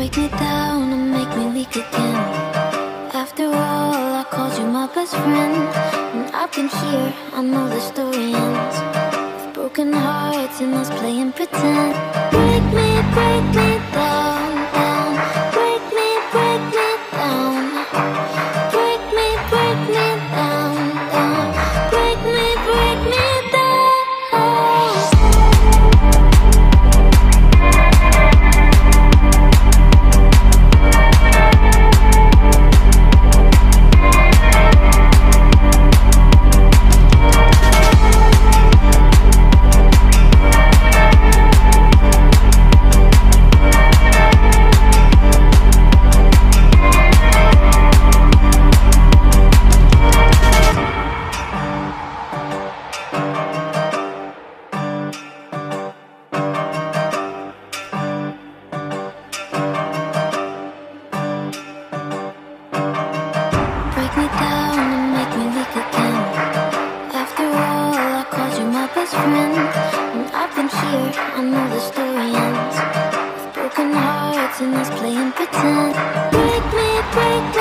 break me down and make me weak again. After all, I called you my best friend. And I've been here, I know the story ends. With broken hearts and us playing pretend. Break me, break me down, best friend. And I've been here, I know the story ends. Broken hearts and us playing pretend. Break me, break me.